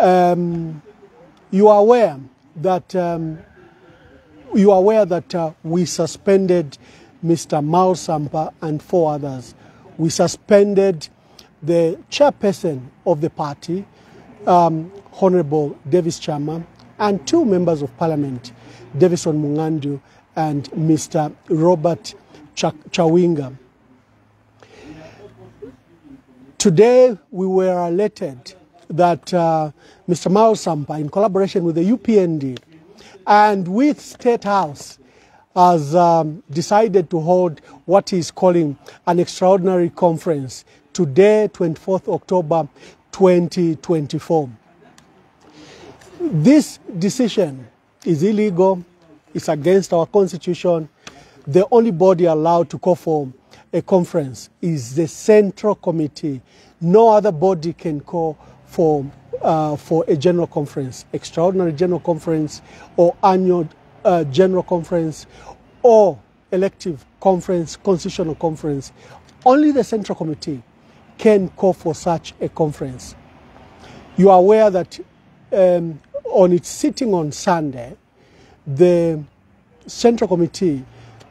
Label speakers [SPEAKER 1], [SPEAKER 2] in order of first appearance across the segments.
[SPEAKER 1] Um, you are aware that um, you are aware that uh, we suspended Mr. Miles Sampa and four others. We suspended the chairperson of the party, um, Honorable Davis Chama, and two members of parliament, Davison Mungandu and Mr. Robert Ch- Chabinga. Today, we were alerted that uh, Mr. Miles Sampa, in collaboration with the UPND and with State House, has um, decided to hold what he is calling an extraordinary conference today, 24th October 2024. This decision is illegal, it's against our constitution. The only body allowed to call for a conference is the Central Committee. No other body can call for, uh, for a general conference, extraordinary general conference, or annual uh, general conference, or elective conference, constitutional conference. Only the Central Committee can call for such a conference. You are aware that um, on its sitting on Sunday, the Central Committee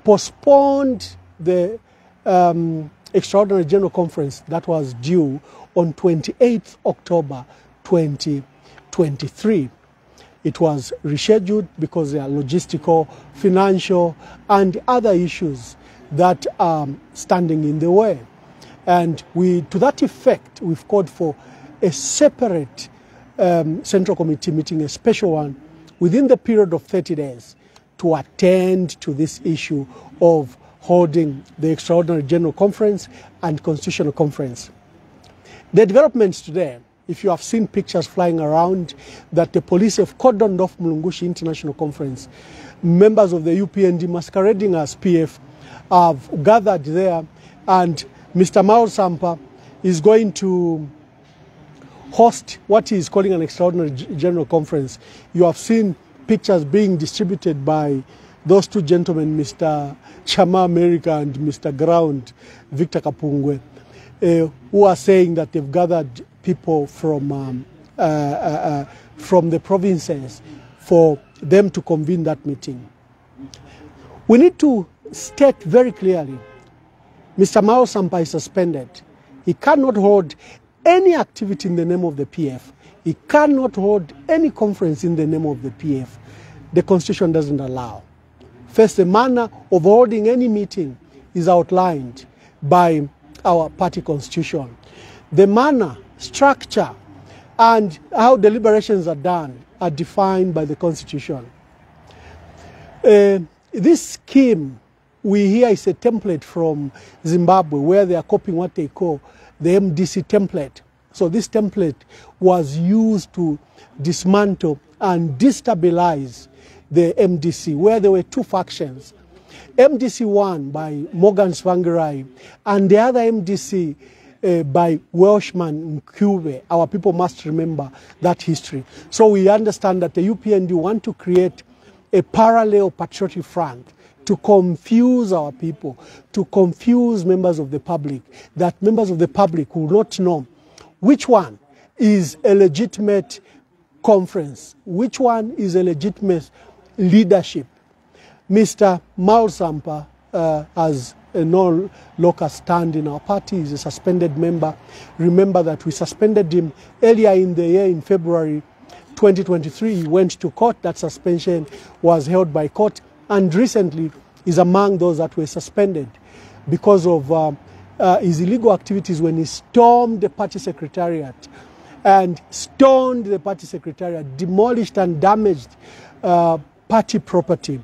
[SPEAKER 1] postponed the um, extraordinary general conference that was due on 28th October 2023. It was rescheduled because there are logistical, financial, and other issues that are standing in the way. And we, to that effect, we've called for a separate um, Central Committee meeting, a special one, within the period of 30 days to attend to this issue of holding the Extraordinary General Conference and Constitutional Conference. The developments today, if you have seen pictures flying around, that the police have cordoned off Mulungushi International Conference, members of the UPND masquerading as PF have gathered there, and Mr. Miles Sampa is going to host what he is calling an extraordinary general conference. You have seen pictures being distributed by those two gentlemen, Mr. Chama America and Mr. Ground, Victor Kapungwe, uh, who are saying that they've gathered people from, um, uh, uh, from the provinces for them to convene that meeting. We need to state very clearly Mr. Miles Sampa is suspended. He cannot hold any activity in the name of the PF. He cannot hold any conference in the name of the PF. The Constitution doesn't allow. First, the manner of holding any meeting is outlined by our party constitution. The manner, structure, and how deliberations are done are defined by the constitution. Uh, this scheme we hear is a template from Zimbabwe where they are copying what they call the MDC template. So this template was used to dismantle and destabilize the MDC, where there were two factions. MDC 1 by Morgan Tsvangirai and the other MDC uh, by Welshman Ncube. Our people must remember that history. So we understand that the UPND want to create a parallel patriotic front to confuse our people, to confuse members of the public, that members of the public will not know which one is a legitimate conference, which one is a legitimate leadership. Mr. Miles Sampa, uh, as a no local stand in our party, is a suspended member. Remember that we suspended him earlier in the year in February 2023. He went to court. That suspension was held by court and recently is among those that were suspended because of uh, uh, his illegal activities when he stormed the party secretariat and stoned the party secretariat, demolished and damaged uh, party property.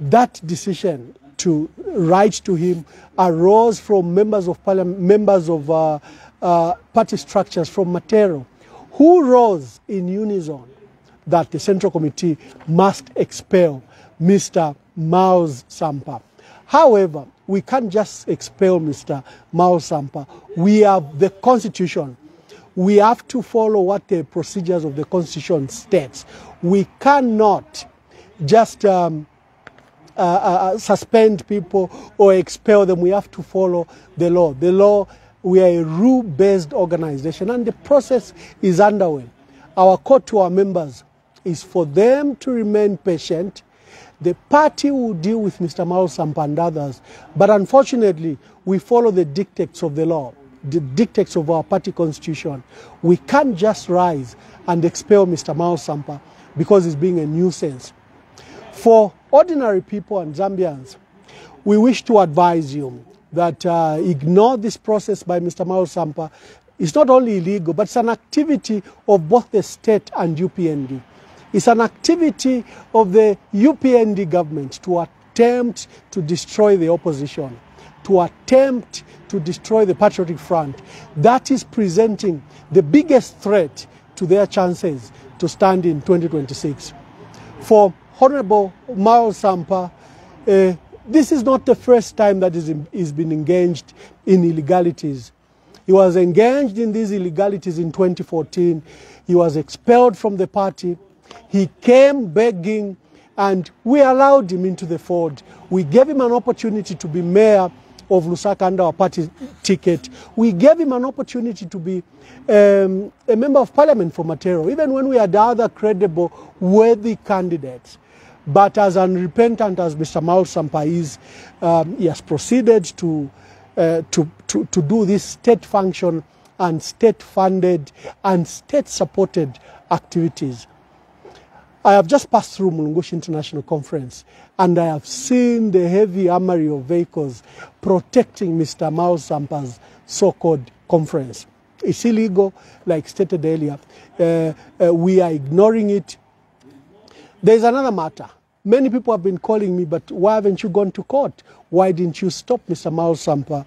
[SPEAKER 1] That decision to write to him arose from members of parliament, members of uh, uh, party structures from Matero, who rose in unison that the Central Committee must expel Mr. Miles Sampa. However, we can't just expel Mr. Miles Sampa. We have the Constitution. We have to follow what the procedures of the Constitution states. We cannot just um, uh, uh, suspend people or expel them. We have to follow the law. The law, we are a rule based organization, and the process is underway. Our call to our members is for them to remain patient. The party will deal with Mr. Sampa and others, but unfortunately, we follow the dictates of the law, the dictates of our party constitution. We can't just rise and expel Mr. Miles Sampa because he's being a nuisance. For ordinary people and Zambians, we wish to advise you that uh, ignore this process by Mr. Miles Sampa. It's not only illegal, but it's an activity of both the state and UPND. It's an activity of the UPND government to attempt to destroy the opposition, to attempt to destroy the Patriotic Front. That is presenting the biggest threat to their chances to stand in 2026. For Honorable Miles Sampa, uh, this is not the first time that he's been engaged in illegalities. He was engaged in these illegalities in 2014. He was expelled from the party. He came begging, and we allowed him into the fold. We gave him an opportunity to be mayor of Lusaka under our party ticket. We gave him an opportunity to be um, a member of parliament for Matero, even when we had other credible, worthy candidates. But as unrepentant as Mr. Miles Sampa is, um, he has proceeded to, uh, to, to, to do this state function and state funded and state supported activities. I have just passed through Mulungushi International Conference and I have seen the heavy armory of vehicles protecting Mr. Miles Sampa's so-called conference. It's illegal, like stated earlier. Uh, uh, we are ignoring it. There's another matter. Many people have been calling me, but why haven't you gone to court? Why didn't you stop Mr. Miles Sampa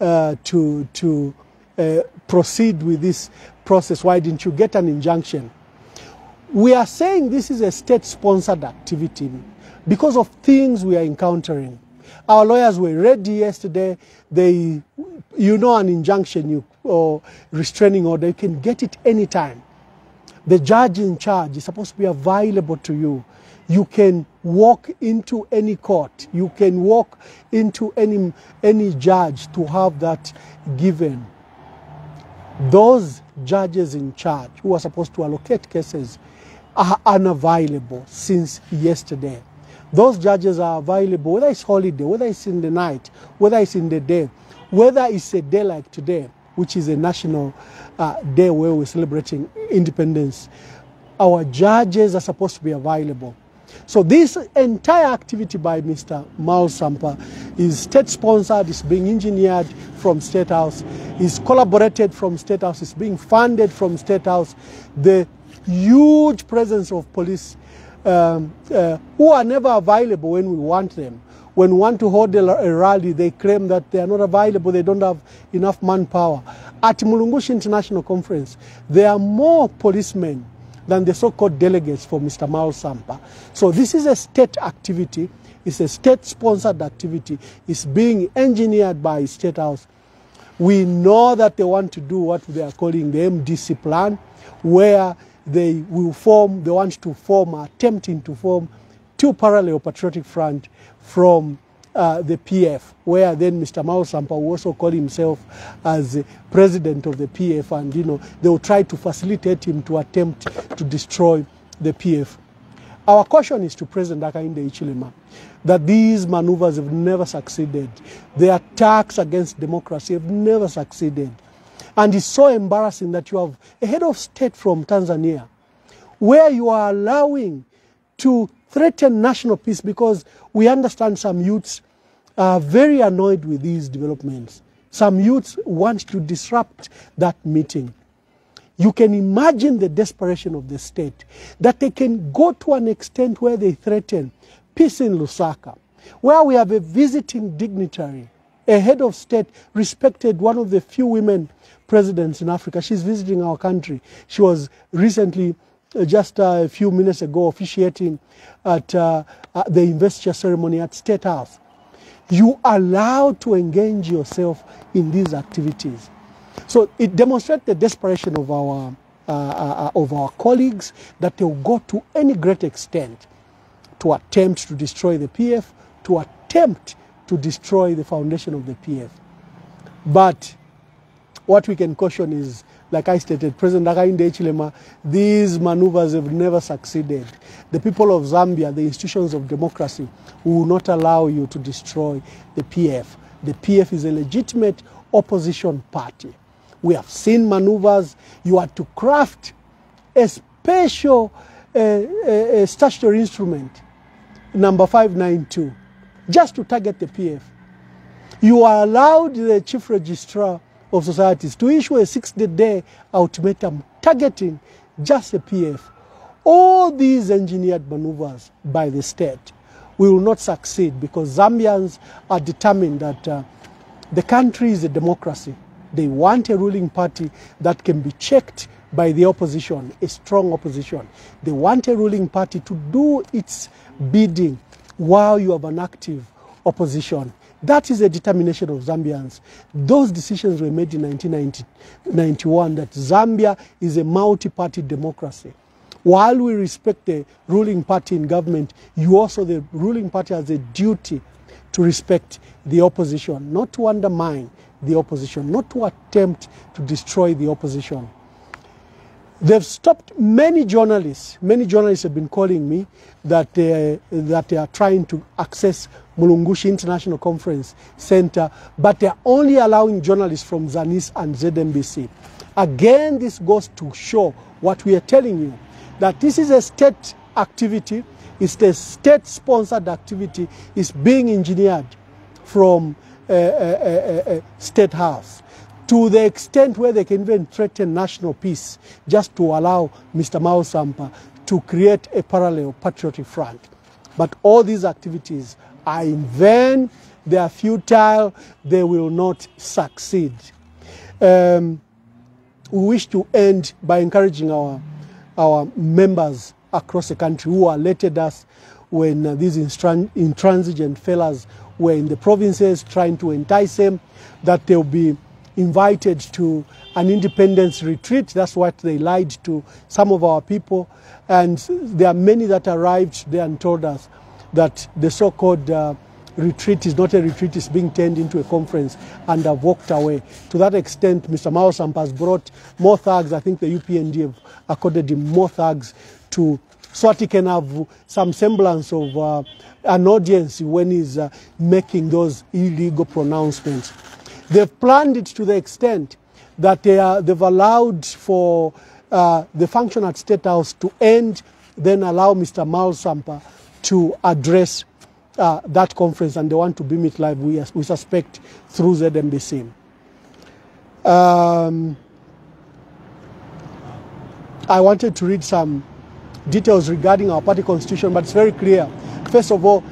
[SPEAKER 1] uh, to, to uh, proceed with this process? Why didn't you get an injunction? We are saying this is a state-sponsored activity because of things we are encountering. Our lawyers were ready yesterday. They, you know, an injunction you, or restraining order, you can get it anytime. The judge in charge is supposed to be available to you. You can walk into any court. You can walk into any, any judge to have that given. Those judges in charge who are supposed to allocate cases are unavailable since yesterday. Those judges are available, whether it's holiday, whether it's in the night, whether it's in the day, whether it's a day like today, which is a national uh, day where we're celebrating independence. Our judges are supposed to be available. So this entire activity by Mr. Miles Sampa is state-sponsored, is being engineered from State House, is collaborated from State House, is being funded from State House. The huge presence of police um, uh, who are never available when we want them. When want to hold a, rally, they claim that they are not available, they don't have enough manpower. At Mulungushi International Conference, there are more policemen than the so-called delegates for Mr. Miles Sampa. So this is a state activity. It's a state-sponsored activity. It's being engineered by State House. We know that they want to do what they are calling the MDC plan, where they will form, they want to form, attempting to form two parallel patriotic front from uh, the PF, where then Mr. Miles Sampa will also call himself as president of the PF, and you know they will try to facilitate him to attempt to destroy the PF. Our caution is to President Hakainde Hichilema that these maneuvers have never succeeded. The attacks against democracy have never succeeded. And it's so embarrassing that you have a head of state from Tanzania where you are allowing to threaten national peace because we understand some youths are very annoyed with these developments. Some youths want to disrupt that meeting. You can imagine the desperation of the state that they can go to an extent where they threaten peace in Lusaka, where we have a visiting dignitary, a head of state, respected, one of the few women presidents in Africa. She's visiting our country. She was recently, just uh, a few minutes ago, officiating at uh, the investiture ceremony at State House. You are allowed to engage yourself in these activities. So it demonstrates the desperation of our, uh, uh, of our colleagues that they will go to any great extent to attempt to destroy the PF, to attempt to destroy the foundation of the PF. But what we can caution is like I stated, President Hakainde Hichilema, these maneuvers have never succeeded. The people of Zambia, the institutions of democracy, will not allow you to destroy the PF. The PF is a legitimate opposition party. We have seen maneuvers. You are to craft a special uh, statutory instrument, number 592, just to target the PF. You are allowed the chief registrar of societies to issue a 60-day ultimatum targeting just the PF. All these engineered maneuvers by the state will not succeed because Zambians are determined that uh, the country is a democracy. They want a ruling party that can be checked by the opposition, a strong opposition. They want a ruling party to do its bidding while you have an active opposition. That is the determination of Zambians. Those decisions were made in 1991 that Zambia is a multi-party democracy. While we respect the ruling party in government, you also, the ruling party has a duty to respect the opposition, not to undermine the opposition, not to attempt to destroy the opposition. They've stopped many journalists. Many journalists have been calling me that they, that they are trying to access Mulungushi International Conference Center, but they're only allowing journalists from Zanis and ZNBC. Again, this goes to show what we are telling you, that this is a state activity, it's a state-sponsored activity, it's being engineered from a, a, a, state house to the extent where they can even threaten national peace just to allow Mr. Miles Sampa to create a parallel patriotic front. But all these activities are in vain, they are futile, they will not succeed. Um, we wish to end by encouraging our, our members across the country who alerted us when uh, these intransigent fellas were in the provinces trying to entice them that they'll be invited to an independence retreat. That's what they lied to some of our people. And there are many that arrived there and told us that the so called uh, retreat is not a retreat, it's being turned into a conference, and have walked away. To that extent, Mr. Miles Sampa has brought more thugs. I think the UPND have accorded him more thugs to so that he can have some semblance of uh, an audience when he's uh, making those illegal pronouncements. They've planned it to the extent that they are, they've allowed for uh, the function at State House to end, then allow Mr. Miles Sampa to address uh, that conference, and they want to beam it live, we, we suspect, through ZNBC. Um, I wanted to read some details regarding our party constitution, but it's very clear. First of all,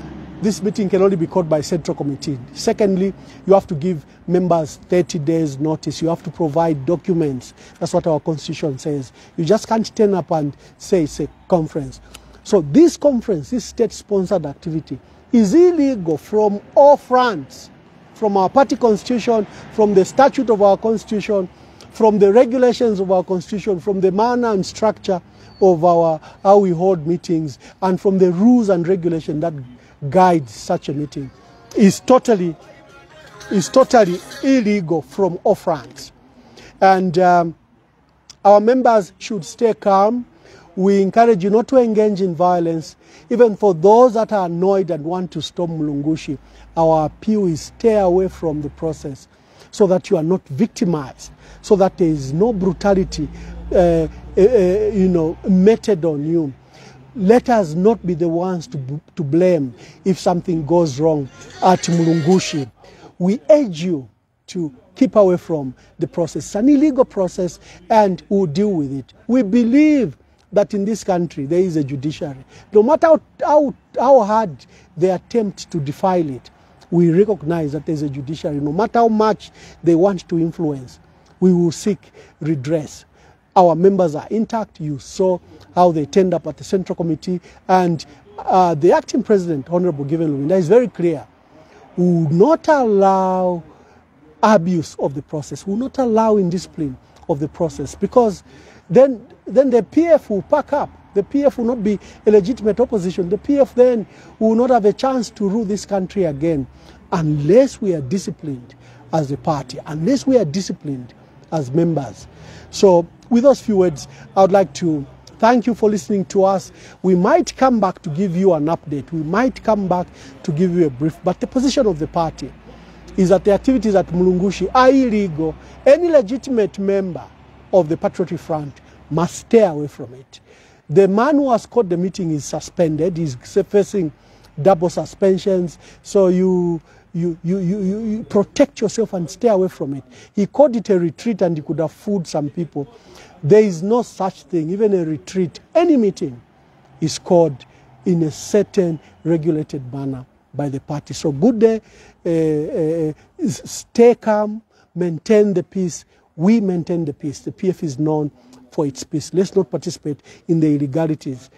[SPEAKER 1] this meeting can only be called by central committee. Secondly, you have to give members 30 days notice. You have to provide documents. That's what our constitution says. You just can't turn up and say it's a conference. So this conference, this state-sponsored activity, is illegal from all fronts, from our party constitution, from the statute of our constitution, from the regulations of our constitution, from the manner and structure of our how we hold meetings, and from the rules and regulation that guide such a meeting is totally is totally illegal from all fronts. And um, our members should stay calm. We encourage you not to engage in violence. Even for those that are annoyed and want to storm Mulungushi, our appeal is stay away from the process so that you are not victimized, so that there is no brutality, uh, uh, uh you know, meted on you let us not be the ones to, to blame if something goes wrong at Mulungushi. We urge you to keep away from the process. It's an illegal process and we'll deal with it. We believe that in this country there is a judiciary. No matter how, how, how hard they attempt to defile it, we recognize that there's a judiciary. No matter how much they want to influence, we will seek redress. Our members are intact. You saw how they turned up at the Central Committee. And uh, the acting president, Honorable Given Lubinda, is very clear. Will not allow abuse of the process, will not allow indiscipline of the process, because then, then the PF will pack up. The PF will not be a legitimate opposition. The PF then will not have a chance to rule this country again unless we are disciplined as a party, unless we are disciplined as members. So, with those few words, I would like to thank you for listening to us. We might come back to give you an update. We might come back to give you a brief. But the position of the party is that the activities at Mulungushi are illegal. Any legitimate member of the Patriotic Front must stay away from it. The man who has called the meeting is suspended. He's facing double suspensions. So you, you, you, you, you protect yourself and stay away from it. He called it a retreat and he could have fooled some people. There is no such thing, even a retreat. Any meeting is called in a certain regulated manner by the party. So good day, uh, uh, stay calm, maintain the peace. We maintain the peace. The PF is known for its peace. Let's not participate in the illegalities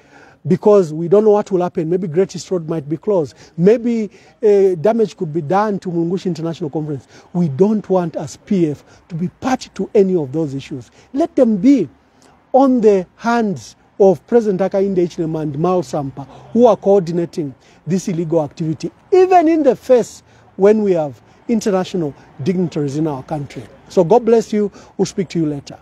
[SPEAKER 1] because we don't know what will happen. Maybe Great East Road might be closed. Maybe uh, damage could be done to Mulungushi International Conference. We don't want as PF to be party to any of those issues. Let them be on the hands of President Hakainde Hichilema and Miles Sampa, who are coordinating this illegal activity, even in the face when we have international dignitaries in our country. So God bless you. We'll speak to you later.